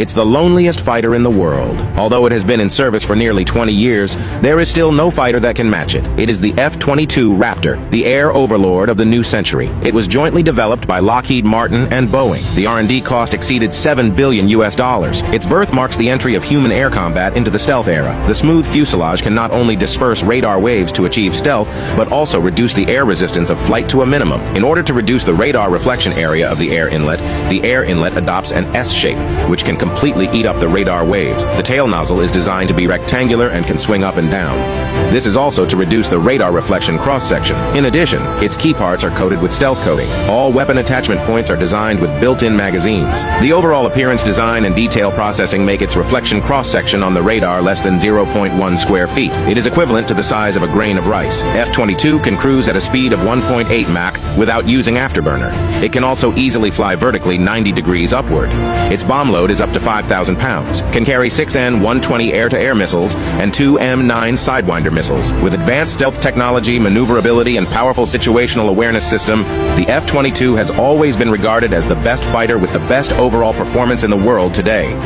It's the loneliest fighter in the world. Although it has been in service for nearly 20 years, there is still no fighter that can match it. It is the F-22 Raptor, the air overlord of the new century. It was jointly developed by Lockheed Martin and Boeing. The R&D cost exceeded 7 billion US dollars. Its birth marks the entry of human air combat into the stealth era. The smooth fuselage can not only disperse radar waves to achieve stealth, but also reduce the air resistance of flight to a minimum. In order to reduce the radar reflection area of the air inlet, the air inlet adopts an S shape, which can completely eat up the radar waves. The tail nozzle is designed to be rectangular and can swing up and down. This is also to reduce the radar reflection cross-section. In addition, its key parts are coated with stealth coating. All weapon attachment points are designed with built-in magazines. The overall appearance design and detail processing make its reflection cross-section on the radar less than 0.1 square feet. It is equivalent to the size of a grain of rice. F-22 can cruise at a speed of 1.8 Mach without using afterburner. It can also easily fly vertically 90 degrees upward. Its bomb load is up to 5,000 pounds, can carry 6 AIM-120 air-to-air missiles and two AIM-9 Sidewinder missiles. With advanced stealth technology, maneuverability, and powerful situational awareness system, the F-22 has always been regarded as the best fighter with the best overall performance in the world today.